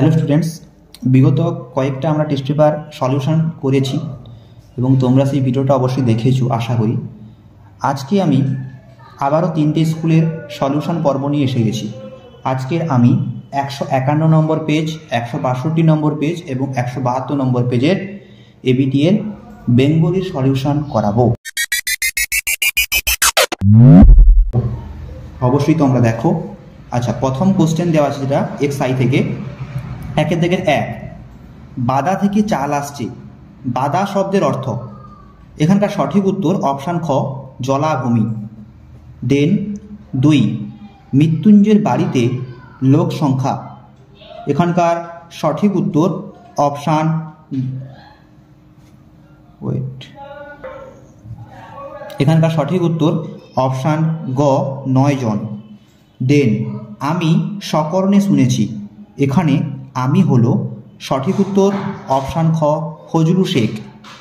Hello students বিগত কয়েকটা আমরা টেস্ট পেপার সলিউশন করেছি এবং তোমরা সেই ভিডিওটা অবশ্যই দেখেছ, আশা করি। আজকে আমি আবারও তিনটে স্কুলের সলিউশন পর্ব নিয়ে এসে গেছি। আজকের আমি একশো একান্ন নম্বর পেজ একশো বাষট্টি নম্বর পেজ এবং একশো বাহাত্তর নম্বর পেজের এবিটি এর বেঙ্গলির সলিউশন করাবো। অবশ্যই তোমরা দেখো। আচ্ছা প্রথম কোশ্চেন দেওয়া আছে যেটা এক্স আই থেকে। একের থেকে এক। বাদা থেকে চাল আসছে। বাদা শব্দের অর্থ। এখানকার সঠিক উত্তর অপশান খ, জলাভূমি। দেন দুই, মৃত্যুঞ্জয়ের বাড়িতে লোক সংখ্যা। এখানকার সঠিক উত্তর অপশান ওয়েট। এখানকার সঠিক উত্তর অপশান গ, নয় জন। দেন, আমি সকর্ণে শুনেছি। এখানে আমি হলো সঠিক উত্তর অপশান খ ফজলু শেখ।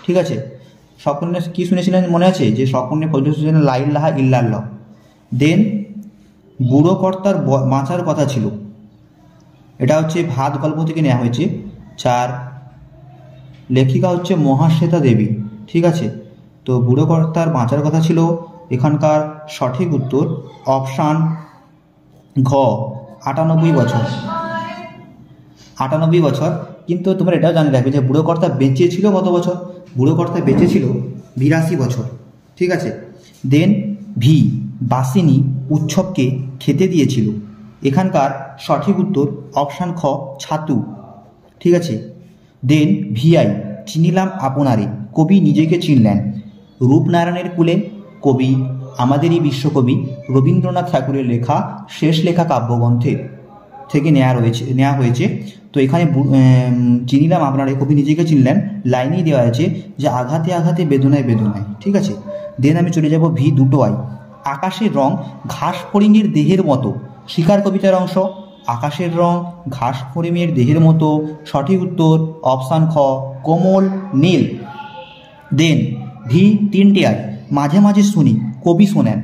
ঠিক আছে? সকর্ণে কি শুনেছিলেন মনে আছে? যে সকর্ণে ফজলু শেখ লাইল্লাহা ইল্লাল্লাহ। দেন বুড়ো কর্তার বাঁচার কথা ছিল। এটা হচ্ছে ভাত গল্প থেকে নেওয়া হয়েছে। চার, লেখিকা হচ্ছে মহাশ্বেতা দেবী। ঠিক আছে? তো বুড়ো কর্তার বাঁচার কথা ছিল এখানকার সঠিক উত্তর অপশান ঘ, আটানব্বই বছর। আটানব্বই বছর। কিন্তু তোমরা এটাও জানে রাখবে যে বুড়ো কর্তা বেঁচে ছিল কত বছর? বুড়ো কর্তা বেঁচে ছিল বিরাশি বছর। ঠিক আছে? দেন ভি বাসিনী উৎসবকে খেতে দিয়েছিল। এখানকার সঠিক উত্তর অপশান খ, ছাতু। ঠিক আছে? দেন ভিআই চিনিলাম আপনারে। কবি নিজেকে চিনলেন। রূপনারায়ণের কুলে কবি, আমাদেরই বিশ্বকবি রবীন্দ্রনাথ ঠাকুরের লেখা শেষ লেখা কাব্যগ্রন্থে থেকে নেওয়া রয়েছে নেওয়া হয়েছে তো এখানে চিনিলাম আপনার কবি নিজেকে চিনলেন, লাইনেই দেওয়া আছে যে আঘাতে আঘাতে, বেদনায় বেদনায়, ঠিক আছে? দেন আমি চলে যাব ভি দুটো আই। আকাশের রং ঘাস ফড়িংয়ের দেহের মতো, শিকার কবিতার অংশ। আকাশের রং ঘাস ফড়িংয়ের দেহের মতো, সঠিক উত্তর, অপশান খ, কোমল, নীল। দেন ভি তিনটে আই। মাঝে মাঝে শুনি, কবি শোনেন।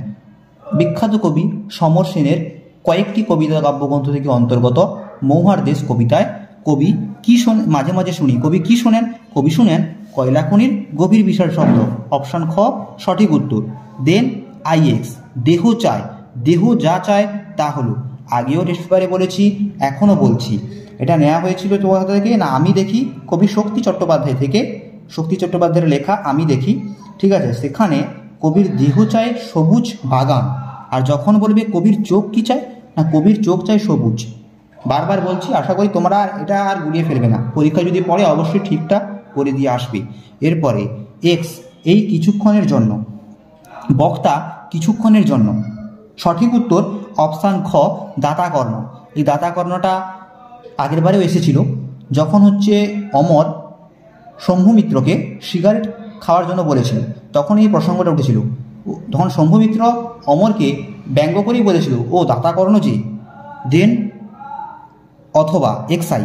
বিখ্যাত কবি সমর সেনের কয়েকটি কবিতা কাব্যগ্রন্থ থেকে অন্তর্গত। মৌহার দেশ কবিতায় কবি কি শোন, মাঝে মাঝে শুনি। কবি কি শোনেন? কবি শুনেন কয়লা খনির গভীর বিশাল শব্দ। অপশান খ, সঠিক উত্তর। দেন আইএক্স দেহ চায়। দেহ যা চায় তা হলো। আগেও টেস্ট পেপারে বলেছি, এখনও বলছি। এটা নেওয়া হয়েছিল তোমার থেকে? না, আমি দেখি। কবি শক্তি চট্টোপাধ্যায় থেকে। শক্তি চট্টোপাধ্যায়ের লেখা আমি দেখি। ঠিক আছে, সেখানে কবির দেহ চায় সবুজ বাগান। আর যখন বলবে কবির চোখ কি চায়? না, কবির চোখ চায় সবুজ। বারবার বলছি, আশা করি তোমরা এটা আর গুলিয়ে ফেলবে না। পরীক্ষা যদি পড়ে, অবশ্যই ঠিকঠাক করে দিয়ে আসবে। এরপরে এক্স এই কিছুক্ষণের জন্য, বক্তা কিছুক্ষণের জন্য। সঠিক উত্তর, অপশান খ, দাতাকর্ণ। এই দাতাকর্ণটা আগের বারেও এসেছিল। যখন হচ্ছে অমর শম্ভুমিত্রকে সিগারেট খাওয়ার জন্য বলেছিল, তখন এই প্রসঙ্গটা উঠেছিল। তখন শম্ভুমিত্র অমরকে ব্যঙ্গ করেই বলেছিল, ও দাতাকর্ণ যে, দেন অথবা এক্সআই।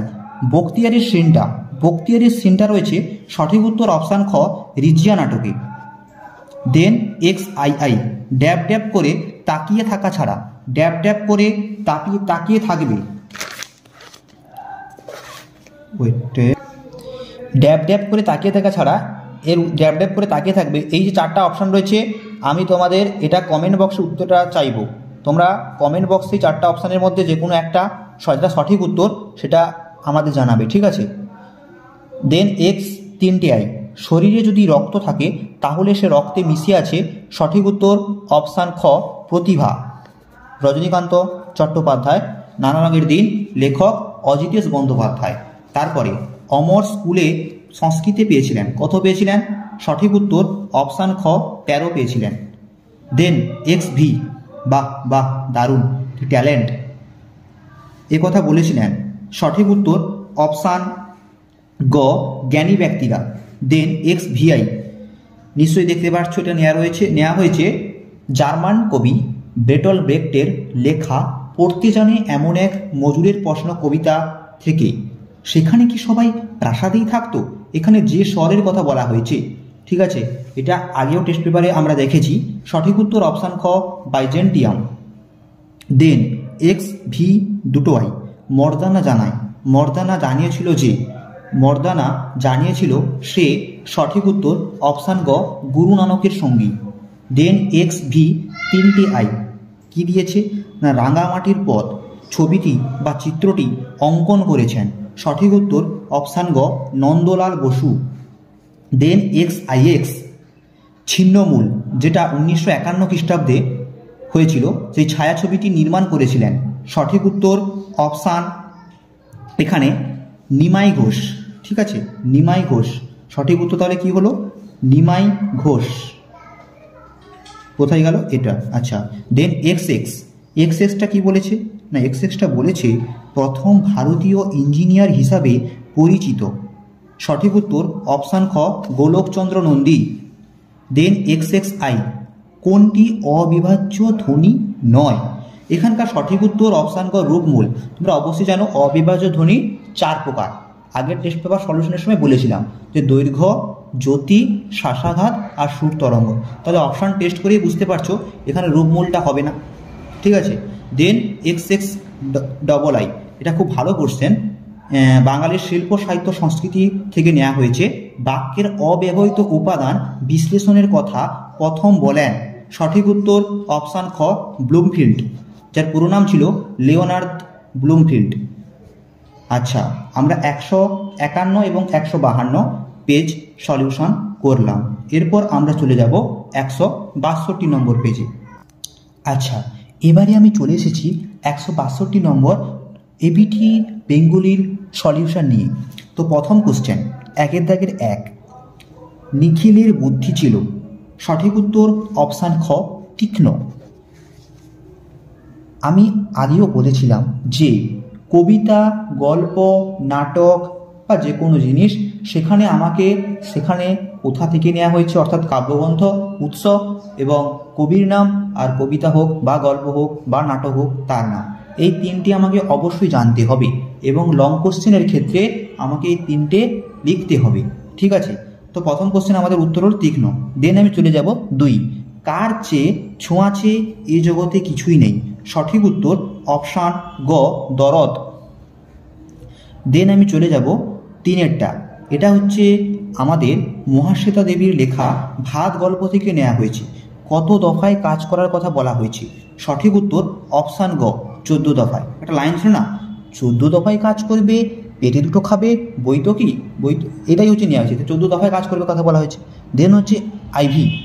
বক্তিয়ারের সিনটা বক্তিয়ারের সিনটা রয়েছে সঠিক উত্তর অপশান খ রিজিয়া নাটকে দেন এক্স আই আই, ড্যাব ড্যাব করে তাকিয়ে থাকা ছাড়া, ড্যাব ড্যাব করে তাকিয়ে তাকিয়ে থাকবে। ড্যাব ড্যাব করে তাকিয়ে থাকা ছাড়া, এর ড্যাব ড্যাব করে তাকিয়ে থাকবে। এই যে চারটা অপশান রয়েছে, আমি তোমাদের এটা কমেন্ট বক্সে উত্তরটা চাইব। তোমরা কমেন্ট বক্সে চারটা অপশানের মধ্যে যে কোনো একটা যেটা সঠিক উত্তর সেটা আমাদের জানাবে, ঠিক আছে? দেন এক্স তিনটে আই। শরীরে যদি রক্ত থাকে, তাহলে সে রক্তে মিশে আছে, সঠিক উত্তর অপশান খ, প্রতিভা। রজনীকান্ত চট্টোপাধ্যায় নানা রঙের দিন, লেখক অজিতেশ বন্দ্যোপাধ্যায়। তারপরে, অমর স্কুলে সংস্কৃতে পেয়েছিলেন। কত পেয়েছিলেন? সঠিক উত্তর অপশান খ, তেরো পেয়েছিলেন। দেন এক্স ভি বাহ বাহ, দারুণ। ট্যালেন্ট কথা বলেছিলেন। সঠিক উত্তর, অপশান গ, জ্ঞানী ব্যক্তিরা। Then X VI. নিশ্চয়ই দেখতে পাচ্ছ, এটা নেওয়া রয়েছে নেওয়া হয়েছে জার্মান কবি বেটল ব্রেক্টের লেখা, পড়তে জানে এমন এক মজুরের প্রশ্ন কবিতা থেকে। সেখানে কি সবাই প্রাসাদেই থাকতো? এখানে যে স্বরের কথা বলা হয়েছে। ঠিক আছে, এটা আগেও টেস্ট পেপারে আমরা দেখেছি। সঠিক উত্তর, অপশান খ, বাইজেন্টিয়াম। দেন এক্স ভি দুটো আই মর্দানা জানায়, মর্দানা জানিয়েছিল যে, মর্দানা জানিয়েছিল সে সঠিক উত্তর অপশান গ, গুরু নানকের সঙ্গী। দেন এক্স ভি তিনটি আই। কি দিয়েছে? না, রাঙামাটির পথ। ছবিটি বা চিত্রটি অঙ্কন করেছেন। সঠিক উত্তর অপশান গ, Nandalal Bose. Then X I X. ছিন্নমূল, যেটা উনিশশো একান্ন খ্রিস্টাব্দে হয়েছিল, সেই ছায়াছবিটি নির্মাণ করেছিলেন। সঠিক উত্তর অপশান এখানে নিমাই ঘোষ, ঠিক আছে? নিমাই ঘোষ। সঠিক উত্তর তাহলে কি হলো? নিমাই ঘোষ। কোথায় গেল? এটা। আচ্ছা দেন এক্স এক্স এক্স এক্সটা কী বলেছে? না এক্স এক্সটা বলেছে প্রথম ভারতীয় ইঞ্জিনিয়ার হিসাবে পরিচিত। সঠিক উত্তর অপশান খ, Golokchandra Nandi. Then X X I কোনটি অবিভাজ্য ধ্বনি নয়? এখানকার সঠিক উত্তর অপশান ক রূপমূল। তোমরা অবশ্যই জানো অবিভাজ্য ধ্বনি চার প্রকার। আগের টেস্ট পেপার সলিউশনের সময় বলেছিলাম যে দৈর্ঘ্য, জ্যোতি শ্বাসাঘাত আর সুর তরঙ্গ। তাহলে অপশান টেস্ট করেই বুঝতে পারছ এখানে রূপমূলটা হবে না। ঠিক আছে? Then X X double I এটা খুব ভালো কোশ্চেন বাঙালির শিল্প, সাহিত্য, সংস্কৃতি থেকে নেওয়া হয়েছে। বাক্যের অব্যবহৃত উপাদান বিশ্লেষণের কথা প্রথম বলেন। সঠিক উত্তর অপশান খ ব্লুমফিল্ড। যার পুরো নাম ছিল লিওনার্দ ব্লুমফিল্ড। আচ্ছা আমরা একশো একান্ন এবং একশো বাহান্ন পেজ সলিউশন করলাম। এরপর আমরা চলে যাব একশো বাষট্টি নম্বর পেজে। আচ্ছা এবারে আমি চলে এসেছি একশো বাষট্টি নম্বর এবিটি বেঙ্গলির সলিউশন নিয়ে। তো প্রথম কোশ্চেন একের দাগের এক। নিখিলের বুদ্ধি ছিল। সঠিক উত্তর অপশান খ, তীক্ষ্ণ। আমি আগেও বলেছিলাম যে কবিতা, গল্প, নাটক বা যে কোনো জিনিস সেখানে আমাকে, সেখানে কোথা থেকে নেওয়া হয়েছে অর্থাৎ কাব্যগ্রন্থ, উৎস এবং কবির নাম, আর কবিতা হোক বা গল্প হোক বা নাটক হোক তার নাম। এই তিনটি আমাকে অবশ্যই জানতে হবে এবং লং কোশ্চেনের ক্ষেত্রে আমাকে এই তিনটে লিখতে হবে। ঠিক আছে? তো প্রথম কোশ্চেন আমাদের উত্তর হল তীক্ষ্ণ। দেন আমি চলে যাব দুই। কার চেয়ে ছোঁয়াচে এ জগতে কিছুই নেই? সঠিক উত্তর অপশান গ, দরদ। দেন আমি চলে যাব তিনেরটা। এটা হচ্ছে আমাদের মহাশ্বেতা দেবীর লেখা ভাত গল্প থেকে নেওয়া হয়েছে। কত দফায় কাজ করার কথা বলা হয়েছে। সঠিক উত্তর অপশান গ, চোদ্দ দফায়। একটা লাইন ছিল না। চোদ্দ দফায় কাজ করবে, পেটে দুটো খাবে, বই তো কি? বই এটাই হচ্ছে নেওয়া হয়েছে। চোদ্দ দফায় কাজ করবে কথা বলা হয়েছে। দেন হচ্ছে আইভি।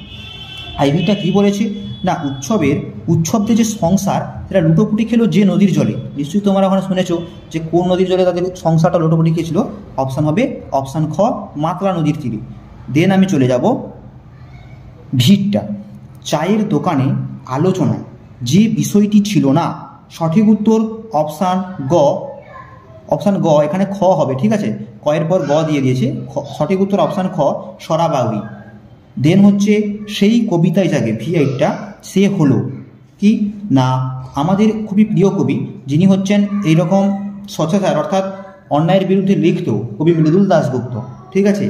আইভিটা কি বলেছে? না, উৎসবের উৎসবদের যে সংসার, সেটা লুটোপুটি খেলো যে নদীর জলে। নিশ্চয়ই তোমরা ওখানে শুনেছো যে কোন নদীর জলে তাদের সংসারটা লুটোপুটি খেয়েছিল? অপশান হবে অপশান খ, মাতলা নদীর তীরে। দেন আমি চলে যাব ভিড়টা। চায়ের দোকানে আলোচনায়। যে বিষয়টি ছিল না, সঠিক উত্তর অপশান গ। অপশান গ, এখানে খ হবে, ঠিক আছে? কয়ের পর গ দিয়ে দিয়েছে। সঠিক উত্তর অপশান খ সরাবাউরি দেন হচ্ছে সেই কবিতায় জাগে ভি এইটটা সে হলো। কি? না, আমাদের খুবই প্রিয় কবি, যিনি হচ্ছেন এইরকম স্বচ্ছতার, অর্থাৎ অন্যায়ের বিরুদ্ধে লিখত কবি মৃদুল দাসগুপ্ত ঠিক আছে?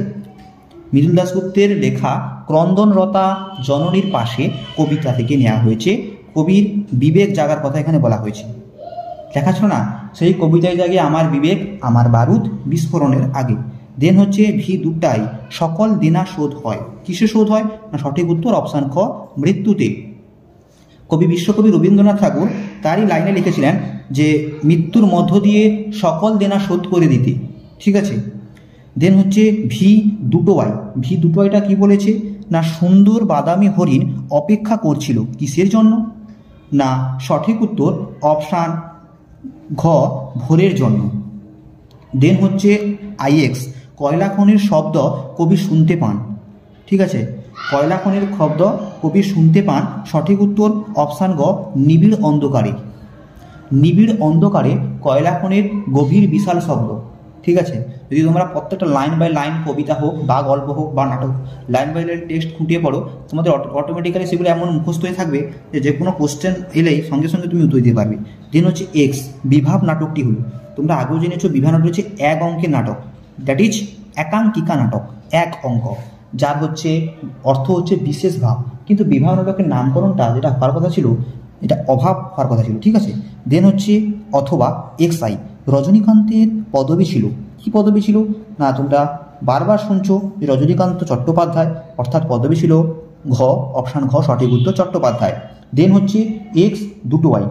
মৃদুল দাসগুপ্তের লেখা ক্রন্দনরতা জননীর পাশে কবিতা থেকে নেওয়া হয়েছে। কবির বিবেক জাগার কথা এখানে বলা হয়েছে। দেখাচ্ছ না? সেই কবিতায় জাগে আমার বিবেক, আমার বারুদ বিস্ফোরণের আগে। দেন হচ্ছে ভি দুটাই, সকল দেনা শোধ হয়। কিসে শোধ হয়? না, সঠিক উত্তর অপশান খ, মৃত্যুতে। কবি বিশ্বকবি রবীন্দ্রনাথ ঠাকুর তারই লাইনে লিখেছিলেন যে, মৃত্যুর মধ্য দিয়ে সকল দেনা শোধ করে দিতে। ঠিক আছে? দেন হচ্ছে ভি দুটো আই ভি দুটো আইটা কী বলেছে? না সুন্দর বাদামি হরিণ অপেক্ষা করছিল কিসের জন্য? না সঠিক উত্তর অপশান ঘ ভোরের জন্য। দেন হচ্ছে আইএক্স কয়লা খনির শব্দ কবি শুনতে পান। ঠিক আছে? কয়লা খনির শব্দ কবি শুনতে পান সঠিক উত্তর অপশান গ, নিবিড় অন্ধকারে। নিবিড় অন্ধকারে কয়লা খনির গভীর বিশাল শব্দ। ঠিক আছে? যদি তোমরা প্রত্যেকটা লাইন বাই লাইন কবিতা হোক বা গল্প হোক বা নাটক, লাইন বাই লাইন টেস্ট খুঁটিয়ে পড়ো, তোমাদের অটোমেটিক্যালি সেগুলো এমন মুখস্থ হয়ে থাকবে যে যে কোনো কোশ্চেন এলেই সঙ্গে সঙ্গে তুমি উত্তর দিতে পারবে। দেন হচ্ছে এক্স বিভাব নাটকটি হলো। তোমরা আগেও জেনেছো বিভাব নাটক হচ্ছে এক অঙ্কের নাটক। দ্যাট ইজ একাঙ্কিকা নাটক, এক অঙ্ক। যার হচ্ছে, অর্থ হচ্ছে বিশেষ ভাব। কিন্তু বিবাহ নাটকের নামকরণটা যেটা হওয়ার কথা ছিল, এটা অভাব হওয়ার কথা ছিল, ঠিক আছে? দেন হচ্ছে অথবা এক্স আই রজনীকান্তের পদবী ছিল। কি পদবী ছিল? না, তোমরা বারবার শুনছো যে রজনীকান্ত চট্টোপাধ্যায়, অর্থাৎ পদবী ছিল ঘ, অপশান ঘ, সঠিক উত্তর চট্টোপাধ্যায়। দেন হচ্ছে এক্স দুটো ওয়াই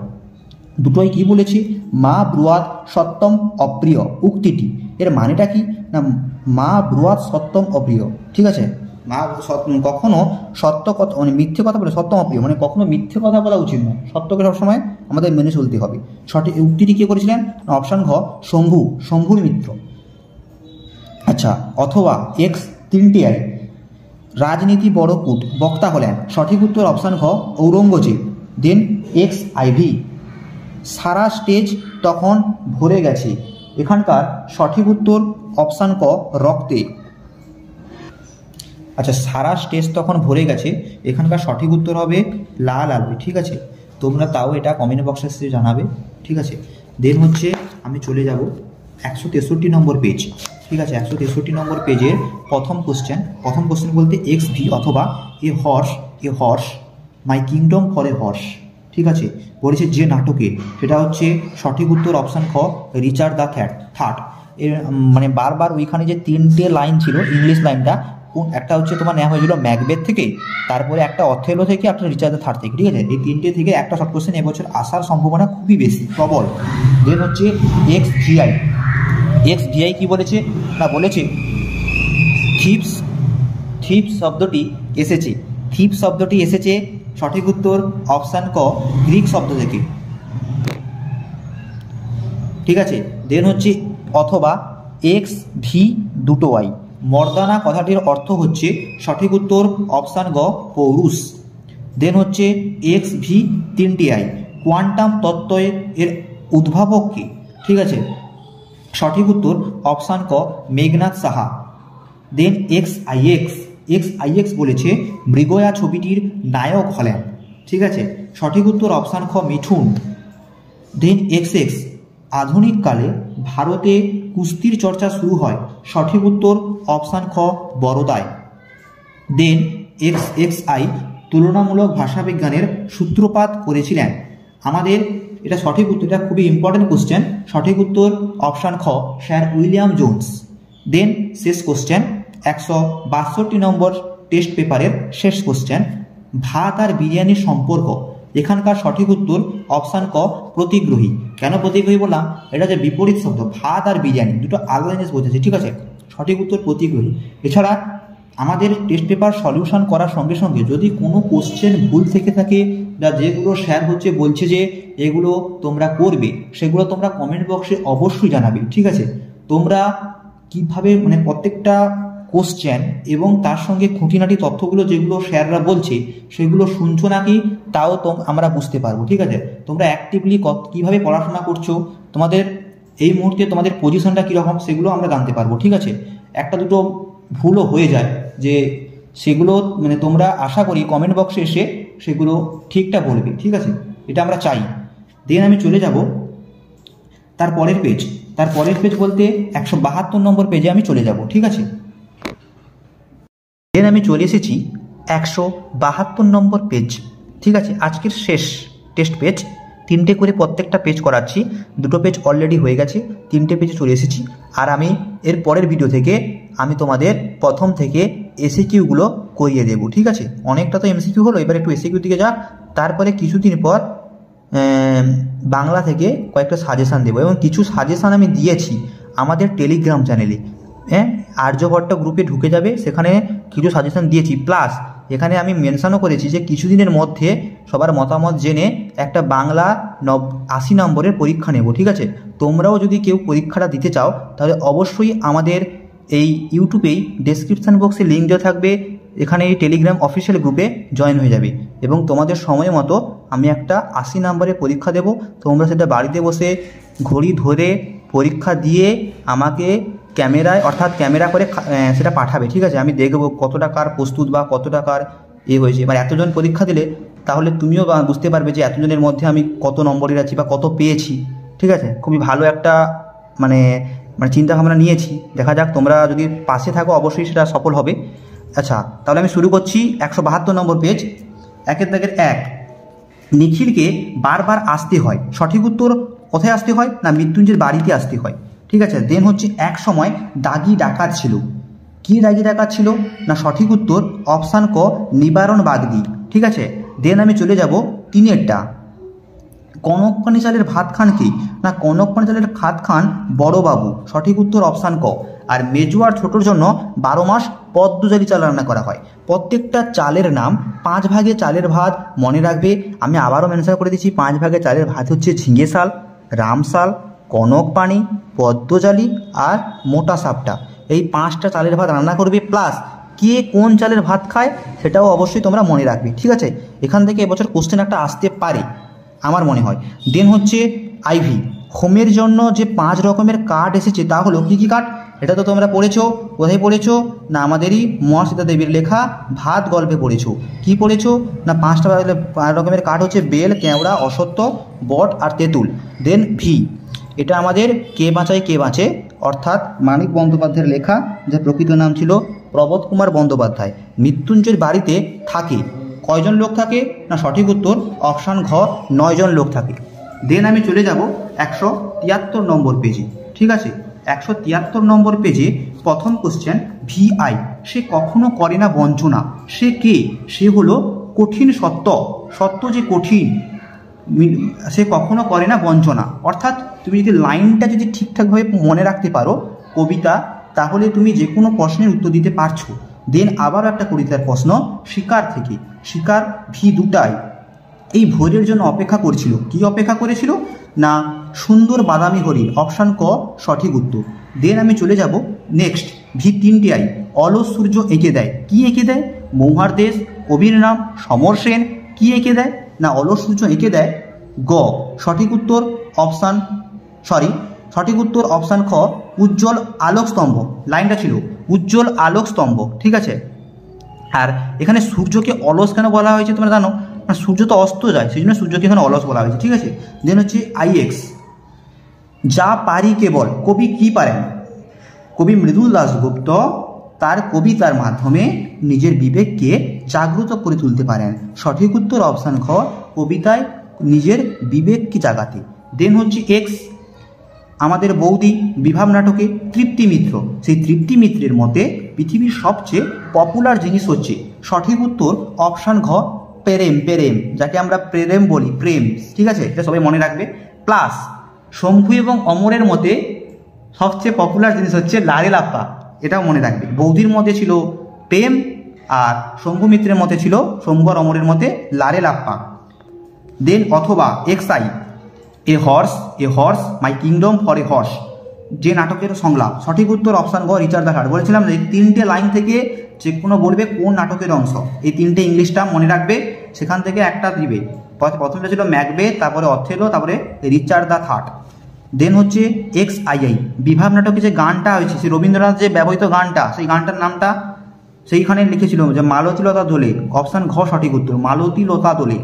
দুটোই কি বলেছি? মা ব্রুয়াদ সত্যম অপ্রিয়। উক্তিটি। এর মানেটা কি? না, মা ব্রুয়াদ সত্যম অপ্রিয়। ঠিক আছে? মা কখনো সত্য কথা মানে মিথ্যে কথা বলে সত্যম অপ্রিয় মানে কখনো মিথ্যে কথা বলা উচিত নয়। সত্যকে সবসময় আমাদের মেনে চলতে হবে। সঠিক উক্তিটি কে করেছিলেন? অপশান ঘ, শম্ভু, শম্ভুর মিত্র। আচ্ছা অথবা এক্স তিনটি আই। রাজনীতি বড় কূট। বক্তা হলেন। সঠিক উত্তর অপশান ঘ, ঔরঙ্গজেব। দেন এক্স আইভি সারা স্টেজ তখন ভরে গেছে। এখানকার সঠিক উত্তর অপশান ক, রক্তে। আচ্ছা সারা স্টেজ তখন ভরে গেছে। এখানকার সঠিক উত্তর হবে লাল আলু ঠিক আছে? তোমরা তাও এটা কমেন্ট বক্সে জানাবে, ঠিক আছে? দেন হচ্ছে, আমি চলে যাব একশো তেষট্টি নম্বর পেজ ঠিক আছে? একশো তেষট্টি নম্বর পেজের প্রথম কোশ্চেন প্রথম কোশ্চেন বলতে এক্স ভি অথবা a horse a horse my kingdom for a horse ঠিক আছে? বলেছে যে নাটকে, সেটা হচ্ছে সঠিক উত্তর অপশান খ, রিচার্ড দ্য থ্যাট থার্ড এর মানে বারবার ওইখানে যে তিনটে লাইন ছিল ইংলিশ লাইনটা কোন, একটা হচ্ছে তোমার নেওয়া হয়েছিল ম্যাকবেথ থেকে, তারপরে একটা অথেলো থেকে, একটা রিচার্জ থার্ড থেকে, ঠিক আছে? এই তিনটে থেকে একটা শর্ট কোশ্চেন এবছর আসার সম্ভাবনা খুবই বেশি, প্রবল। দেন হচ্ছে X V I X V I কী বলেছে? না, বলেছে থিপস থিপস শব্দটি এসেছে। থিপ শব্দটি এসেছে সঠিক উত্তর অপশান ক, গ্রিক শব্দ থেকে। ঠিক আছে? দেন হচ্ছে অথবা এক্স, ভি, দুটো ওয়াই। মর্দানা কথাটির অর্থ হচ্ছে সঠিক উত্তর অপশান গ, পৌরুষ। দেন হচ্ছে এক্স, ভি, তিনটি আই। কোয়ান্টাম তত্ত্বের এর উদ্ভাবক কি? ঠিক আছে? সঠিক উত্তর অপশান ক, Meghnath Saha. Then X, I, X. X I X বলেছে, মৃগয়া ছবিটির নায়ক হলেন। ঠিক আছে? সঠিক উত্তর অপশান খ, মিঠুন। দেন এক্স এক্স আধুনিককালে ভারতে কুস্তির চর্চা শুরু হয়। সঠিক উত্তর অপশান খ বড়দায় দেন এক্স এক্স আই তুলনামূলক ভাষাবিজ্ঞানের সূত্রপাত করেছিলেন। আমাদের এটা সঠিক উত্তর, এটা খুবই ইম্পর্টেন্ট কোশ্চেন সঠিক উত্তর অপশান খ, স্যার উইলিয়াম জোন্স। দেন শেষ কোশ্চেন একশো বাষট্টি নম্বর টেস্ট পেপারের শেষ কোশ্চেন ভাত আর বিরিয়ানির সম্পর্ক। এখানকার সঠিক উত্তর অপশান ক, প্রতিগ্রহী। কেন প্রতিগ্রহী বললাম? এটা যে বিপরীত শব্দ, ভাত আর বিরিয়ানি, দুটো আলাদা জিনিস বোঝাচ্ছে, ঠিক আছে? সঠিক উত্তর প্রতিগ্রহী। এছাড়া আমাদের টেস্ট পেপার সলিউশন করার সঙ্গে সঙ্গে যদি কোনো কোশ্চেন ভুল থেকে থাকে, বা যেগুলো স্যার হচ্ছে বলছে যে এগুলো তোমরা করবে, সেগুলো তোমরা কমেন্ট বক্সে অবশ্যই জানাবে, ঠিক আছে? তোমরা কীভাবে মানে প্রত্যেকটা কোশ্চেন এবং তার সঙ্গে খুঁটিনাটি তথ্যগুলো যেগুলো স্যাররা বলছে, সেগুলো শুনছো নাকি? তাও তো আমরা বুঝতে পারব, ঠিক আছে? তোমরা অ্যাক্টিভলি কীভাবে পড়াশোনা করছ, তোমাদের এই মুহূর্তে তোমাদের পজিশনটা কীরকম, সেগুলো আমরা জানতে পারব, ঠিক আছে? একটা দুটো ভুলও হয়ে যায় যে সেগুলো মানে তোমরা আশা করি কমেন্ট বক্সে এসে সেগুলো ঠিকঠাক বলবে, ঠিক আছে? এটা আমরা চাই। দেন আমি চলে যাব তার পরের পেজ তার পরের পেজ বলতে একশো বাহাত্তর নম্বর পেজে আমি চলে যাব, ঠিক আছে? দেন আমি চলে এসেছি একশো বাহাত্তর নম্বর পেজ ঠিক আছে, আজকের শেষ টেস্ট পেজ তিনটে করে প্রত্যেকটা পেজ করাচ্ছি। দুটো পেজ অলরেডি হয়ে গেছে, তিনটে পেজে চলে এসেছি। আর আমি এর পরের ভিডিও থেকে আমি তোমাদের প্রথম থেকে এসিকিউগুলো করিয়ে দেবো, ঠিক আছে? অনেকটা তো এমসিকিউ হলো, এবার একটু এসিকিউ দিকে যা। তারপরে কিছুদিন পর বাংলা থেকে কয়েকটা সাজেশান দেবো এবং কিছু সাজেশান আমি দিয়েছি আমাদের টেলিগ্রাম চ্যানেলে হ্যাঁ আর্যভট্ট গ্রুপে ঢুকে যাবে, সেখানে কিছু সাজেশন দিয়েছি। প্লাস এখানে আমি মেনশনও করেছি যে কিছুদিনের মধ্যে সবার মতামত জেনে একটা বাংলা নব, আশি নম্বরের পরীক্ষা নেব, ঠিক আছে? তোমরাও যদি কেউ পরীক্ষাটা দিতে চাও, তাহলে অবশ্যই আমাদের এই ইউটিউবেই ডেসক্রিপশান বক্সে লিঙ্ক দেওয়া থাকবে। এখানে এই টেলিগ্রাম অফিসিয়াল গ্রুপে জয়েন হয়ে যাবে। এবং তোমাদের সময় মতো আমি একটা আশি নম্বরের পরীক্ষা দেব। তোমরা সেটা বাড়িতে বসে ঘড়ি ধরে পরীক্ষা দিয়ে আমাকে ক্যামেরায়, অর্থাৎ ক্যামেরা করে সেটা পাঠাবে, ঠিক আছে? আমি দেখব কত টাকার প্রস্তুত বা কত টাকার এ হয়েছে। এবার এতজন পরীক্ষা দিলে তাহলে তুমিও বুঝতে পারবে যে এতজনের মধ্যে আমি কত নম্বরের আছি বা কত পেয়েছি, ঠিক আছে? খুবই ভালো একটা মানে মানে চিন্তা ভাবনা নিয়েছি। দেখা যাক, তোমরা যদি পাশে থাকো, অবশ্যই সেটা সফল হবে। আচ্ছা তাহলে আমি শুরু করছি একশো বাহাত্তর নম্বর পেজ একের দাগের এক। নিখিলকে বারবার আসতে হয়। সঠিক উত্তর কোথায় আসতে হয়? না, মৃত্যুঞ্জয়ের বাড়িতে আসতে হয়। ঠিক আছে? দেন হচ্ছে এক সময় দাগি ডাকাত ছিল। কি দাগি ডাকাত ছিল? না সঠিক উত্তর, অপশান ক, নিবারণ বাগদি। ঠিক আছে? দেন আমি চলে যাব তিনেরটা। কনক পানি চালের ভাত খান কি? না কনক পানি চালের ভাত খান বড়বাবু। সঠিক উত্তর, অপশান ক। আর মেজু আর ছোটোর জন্য বারো মাস পদ্মজালি চাল রান্না করা হয়। প্রত্যেকটা চালের নাম, পাঁচ ভাগে চালের ভাত মনে রাখবে। আমি আবারও মেনশন করে দিচ্ছি, পাঁচ ভাগে চালের ভাত হচ্ছে ঝিঙে শাল রামশাল কনক পানি পদ্মজালি আর মোটা সাপটা। এই পাঁচটা চালের ভাত রান্না করবে প্লাস কে কোন চালের ভাত খায় সেটাও অবশ্যই তোমরা মনে রাখবে, ঠিক আছে? এখান থেকে এবছর কোশ্চেন একটা আসতে পারে, আমার মনে হয়। দেন হচ্ছে আইভি হোমের জন্য যে পাঁচ রকমের কার্ড এসেছে, তা হলো কী কী কার্ড এটা তো তোমরা পড়েছো, কোথায় পড়েছো? না আমাদেরই মহাসীতা দেবীর লেখা ভাত গল্পে পড়েছো। কি পড়েছো? না পাঁচটা পাঁচ রকমের কাঠ হচ্ছে বেল, কেওড়া অসত্য বট আর তেঁতুল। দেন ভি এটা আমাদের কে বাঁচায়, কে বাঁচে? অর্থাৎ মানিক বন্দ্যোপাধ্যায়ের লেখা, যার প্রকৃত নাম ছিল প্রবোধ কুমার বন্দ্যোপাধ্যায়। মৃত্যুঞ্জয়ের বাড়িতে থাকে। কয়জন লোক থাকে? না, সঠিক উত্তর, অপশান ঘ, নয়জন লোক থাকে। দেন আমি চলে যাব একশো তিয়াত্তর নম্বর পেজে ঠিক আছে? একশো তিয়াত্তর নম্বর পেজে প্রথম কোশ্চেন ভিআই সে কখনো করে না বঞ্চনা। সে কে? সে হলো কঠিন সত্য। সত্য যে কঠিন সে কখনো করে না, বঞ্চনা। অর্থাৎ তুমি যদি লাইনটা যদি ঠিকঠাকভাবে মনে রাখতে পারো, কবিতা, তাহলে তুমি যে কোনো প্রশ্নের উত্তর দিতে পারছ। দেন আবার একটা কবিতার প্রশ্ন, শিকার থেকে। শিকার ভি দুটাই। এই ভোরের জন্য অপেক্ষা করছিল। কি অপেক্ষা করেছিল? না, সুন্দর বাদামি হরিণ অপশান ক, সঠিক উত্তর। দেন আমি চলে যাব, নেক্সট, ভি তিনটি আই। অলস সূর্য এঁকে দেয়। কি এঁকে দেয়? মৌহার দেশ, কবির নাম, সমর সেন। কি এঁকে দেয়? না, অলস সূর্য এঁকে দেয় গ। সঠিক উত্তর অপশান সরি সঠিক উত্তর অপশান খ, উজ্জ্বল আলোক স্তম্ভ। লাইনটা ছিল, উজ্জ্বল আলোক স্তম্ভ, ঠিক আছে? আর এখানে সূর্যকে অলস কেন বলা হয়েছে তোমরা জানো? না সূর্য তো অস্ত যায়, সেই জন্য সূর্যকে এখানে অলস বলা হয়েছে, ঠিক আছে? দেন হচ্ছে আইএক্স যা পারি কেবল, কবি কি পারেন? কবি মৃদুল দাসগুপ্ত তার কবিতার মাধ্যমে নিজের বিবেককে জাগ্রত করে তুলতে পারেন। সঠিক উত্তর অপশান খ কবিতায় নিজের বিবেককে জাগাতে। দেন হচ্ছে এক্স আমাদের বৌদি বিভাব নাটকে তৃপ্তি মিত্র। সেই তৃপ্তি মিত্রের মতে পৃথিবীর সবচেয়ে পপুলার জিনিস হচ্ছে সঠিক উত্তর অপশান ঘ, প্রেম প্রেম, যাকে আমরা প্রেম বলি, প্রেম, ঠিক আছে? এটা সবাই মনে রাখবে। প্লাস শম্ভু এবং অমরের মতে সবচেয়ে পপুলার জিনিস হচ্ছে লারে লাপ্পা। এটাও মনে রাখবে। বৌদির মধ্যে ছিল প্রেম আর শম্ভু মিত্রের মতে ছিল, শম্ভু অমরের মতে লারে লাপ্পা। দেন অথবা X I a horse a horse, my kingdom for a horse. যে নাটকের সংলাপ, সঠিক উত্তর অপশান গ, রিচার্ড হার্ট। বলেছিলাম যে তিনটে লাইন থেকে যে কোনো বলবে কোন নাটকের অংশ। এই তিনটে ইংলিশটা মনে রাখবে, সেখান থেকে একটা দিবে। প্রথমটা ছিল ম্যাকবে তারপরে অথেলো, তারপরে রিচার্ড দ্য থার্ড দেন হচ্ছে এক্স আই আই। বিভাব নাটকে যে গানটা হয়েছে সেই রবীন্দ্রনাথ যে ব্যবহৃত গানটা, সেই গানটার নামটা সেইখানে লিখেছিল যে মালতী লতা দোলে অপশান ঘ সঠিক উত্তর মালতী লতা দোলে।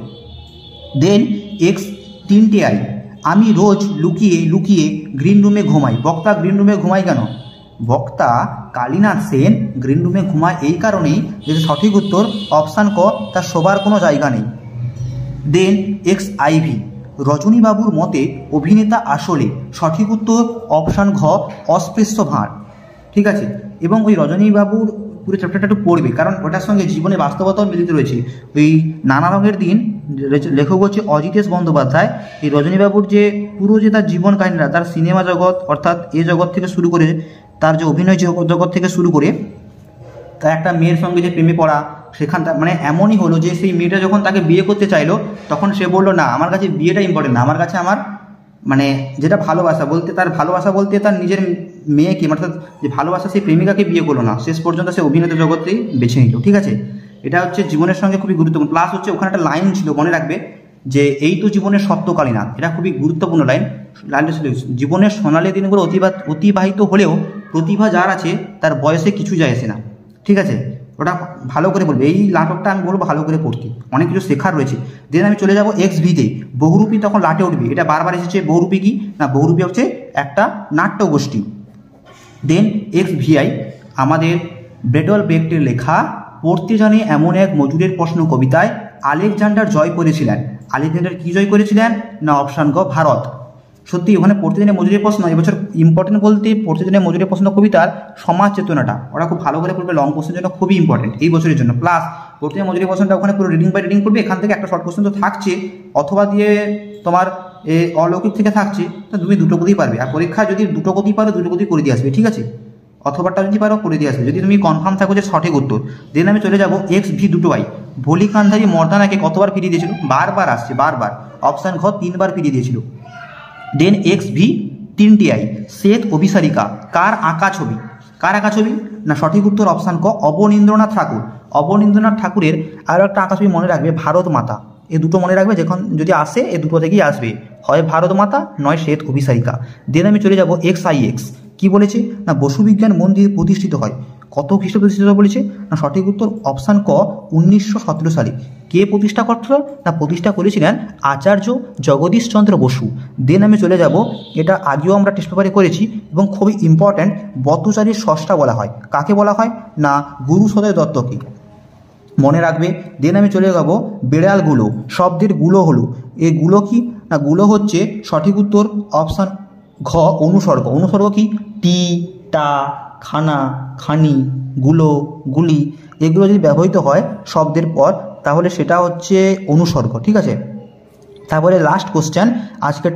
দেন এক্স তিনটে আই, আমি রোজ লুকিয়ে লুকিয়ে গ্রিন রুমে ঘুমাই। বক্তা গ্রিন রুমে ঘুমাই কেন? বক্তা কালীনাথ সেন গ্রিন রুমে ঘুমায় এই কারণেই যে সঠিক উত্তর অপশান ক, তার শোবার কোনো জায়গা নেই। দেন এক্স আইভি রজনীবাবুর মতে অভিনেতা আসলে সঠিক উত্তর অপশান ঘ, অস্পৃশ্য ভাঁড়। ঠিক আছে? এবং ওই রজনীবাবুর পুরো চ্যাপ্টারটা একটু পড়বে, কারণ ওটার সঙ্গে জীবনে বাস্তবতাও মিলিত রয়েছে। ওই নানা রঙের দিন, লেখ- লেখক হচ্ছে অজিতেশ বন্দ্যোপাধ্যায়। এই রজনীবাবুর যে পুরো যে তার জীবন কাহিনীটা, তার সিনেমা জগৎ, অর্থাৎ এ জগৎ থেকে শুরু করে তার যে অভিনয় জগৎ থেকে শুরু করে, তার একটা মেয়ের সঙ্গে যে প্রেমে পড়া সেখান মানে এমনই হলো যে সেই মেয়েটা যখন তাকে বিয়ে করতে চাইলো, তখন সে বলল, না, আমার কাছে বিয়েটা ইম্পর্টেন্ট না, আমার কাছে আমার মানে যেটা ভালোবাসা, বলতে তার ভালোবাসা বলতে তার নিজের মেয়েকে, অর্থাৎ যে ভালোবাসা সেই প্রেমিকাকে বিয়ে করল না। শেষ পর্যন্ত সে অভিনেতা জগতেই বেছে নিল, ঠিক আছে? এটা হচ্ছে জীবনের সঙ্গে খুবই গুরুত্বপূর্ণ। প্লাস হচ্ছে ওখানে একটা লাইন ছিল, মনে রাখবে, যে এই তো জীবনের সত্যকালীনা এটা খুবই গুরুত্বপূর্ণ লাইন লাইনটা ছিল জীবনের সোনালী দিনগুলো অতিবাহিত হলেও প্রতিভা যার আছে, তার বয়সে কিছু যায় আসে না। ঠিক আছে? ওটা ভালো করে বলবে। এই নাটকটা আমি বলব ভালো করে পড়তে। অনেক কিছু শেখার রয়েছে। দেন আমি চলে যাব এক্স ভিতে বহুরূপী তখন লাটে উঠবে। এটা বারবার এসেছে বহুরূপী কি? না, বহুরূপী হচ্ছে একটা নাট্য গোষ্ঠী দেন এক্স ভিআই আমাদের ব্রেডল বেক্টের লেখা, পড়তে জানে এমন এক মজুরের প্রশ্ন কবিতায়, আলেকজান্ডার জয় করেছিলেন। আলেকজান্ডার কি জয় করেছিলেন? না, অপশান গ, ভারত। সত্যি, ওখানে প্রতিদিনের মজুরি প্রশ্ন, এবছর ইম্পর্টেন্ট বলতে প্রতিদিনের মজুরি প্রশ্ন কবিতার সমাজ চেতনাটা, ওরা খুব ভালো করে করবে লং কোশ্চেন জন্য খুবই ইম্পর্টেন্ট এই বছরের জন্য। প্লাস প্রতিদিনের মজুরি প্রশ্নটা ওখানে পুরো রিডিং বাই রিডিং করবে, এখান থেকে একটা শর্ট কোশ্চেন তো থাকছে, অথবা দিয়ে তোমার এ অলৌকিক থেকে থাকছে, তো তুমি দুটো গতিই পারবে। আর পরীক্ষা যদি দুটো গতি পারো, দুটো গতি করে দিয়ে আসবে, ঠিক আছে? অথবাটা যদি পারো, করে দিয়ে আসবে। যদি তুমি কনফার্ম থাকো যে সঠিক উত্তর দেন আমি চলে যাব এক্স ভি দুটো আই ভলি কান্ধারি মর্দানাকে কতবার ফিরিয়ে দিয়েছিল? বারবার আসছে, বারবার। অপশান ঘ, তিনবার ফিরিয়ে দিয়েছিল। দেন এক্স ভি তিনটি আই শ্বেত অভিসারিকা, কার আঁকা ছবি? কার আঁকা ছবি? না, সঠিক উত্তর অপশান ক, অবনীন্দ্রনাথ ঠাকুর। অবনীন্দ্রনাথ ঠাকুরের আরও একটা আঁকা ছবি মনে রাখবে, ভারত মাতা। এ দুটো মনে রাখবে, যখন যদি আসে, এ দুটো থেকেই আসবে। হয় ভারত মাতা, নয় শ্বেত অভিসারিকা। দেন আমি চলে যাব এক্স আই এক্স কি বলেছে? না বসুবিজ্ঞান মন্দির প্রতিষ্ঠিত হয়। কত খ্রিস্ট প্রতিষ্ঠিত বলেছে? না, সঠিক উত্তর অপশান ক, উনিশশো সতেরো সালে। কে প্রতিষ্ঠা করছিল? না, প্রতিষ্ঠা করেছিলেন আচার্য জগদীশচন্দ্র বসু। দেন আমি চলে যাব, এটা আগেও আমরা টেস্ট পেপারে করেছি, এবং খুবই ইম্পর্ট্যান্ট বতচারীর ষষ্ঠা বলা হয়। কাকে বলা হয়? না, গুরু সদয় দত্তকে। মনে রাখবে দেন আমি চলে যাব বেড়ালগুলো শব্দেরগুলো হলো। এই গুলো কি? না, গুলো হচ্ছে সঠিক উত্তর অপশান ঘ, অনুসর্গ। অনুসর্গ কি? টি, টা খানা, খানি, গুলো, গুলি এগুলো যদি ব্যবহৃত হয় শব্দের পর, তাহলে সেটা হচ্ছে অনুসর্গ, ঠিক আছে? তারপরে লাস্ট কোশ্চেন আজকের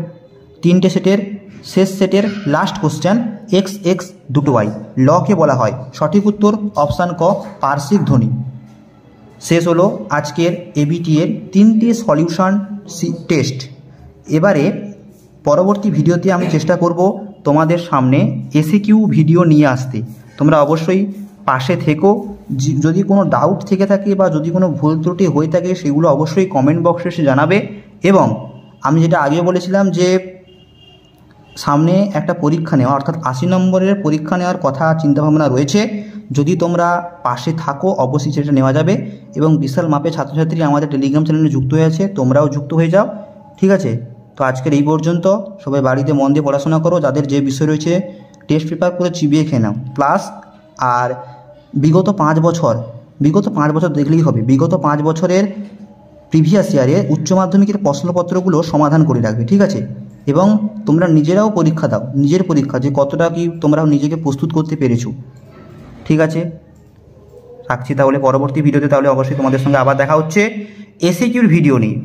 তিনটে সেটের, শেষ সেটের লাস্ট কোশ্চেন এক্স এক্স দুটো ওয়াই লকে বলা হয়? সঠিক উত্তর অপশান ক, পার্শ্বিক ধ্বনি। শেষ হলো আজকের এবিটি এর তিনটি সলিউশন টেস্ট এবারে পরবর্তী ভিডিওতে আমি চেষ্টা করব তোমাদের সামনে এসি কিউ ভিডিও নিয়ে আসতে। তোমরা অবশ্যই পাশে থেকো। যদি কোনো ডাউট থেকে থাকে বা যদি কোনো ভুল ত্রুটি হয়ে থাকে, সেগুলো অবশ্যই কমেন্ট বক্সে এসে জানাবে। এবং আমি যেটা আগে বলেছিলাম যে, সামনে একটা পরীক্ষা নেওয়া, অর্থাৎ আশি নম্বরের পরীক্ষা নেওয়ার কথা চিন্তাভাবনা রয়েছে। যদি তোমরা পাশে থাকো, অবশ্যই সেটা নেওয়া যাবে। এবং বিশাল মাপে ছাত্রছাত্রী আমাদের টেলিগ্রাম চ্যানেলে যুক্ত হয়ে আছে, তোমরাও যুক্ত হয়ে যাও। ঠিক আছে? তো আজকের এই পর্যন্ত। সবাই বাড়িতে মন দিয়ে পড়াশোনা করো। যাদের যে বিষয় রয়েছে টেস্ট পেপার করে চিবিয়ে খেয়ে নাও। প্লাস আর বিগত পাঁচ বছর, বিগত পাঁচ বছর দেখলেই হবে। বিগত পাঁচ বছরের প্রিভিয়াস ইয়ারে উচ্চ মাধ্যমিকের প্রশ্নপত্রগুলো সমাধান করে রাখবে, ঠিক আছে? এবং তোমরা নিজেরাও পরীক্ষা দাও, নিজের পরীক্ষা, যে কতটা কি তোমরা নিজেকে প্রস্তুত করতে পেরেছ, ঠিক আছে? রাখছি তাহলে পরবর্তী ভিডিওতে, তাহলে অবশ্যই তোমাদের সঙ্গে আবার দেখা হচ্ছে। এসিকিউর ভিডিও নিয়ে।